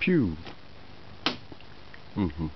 Pew. Mm-hmm.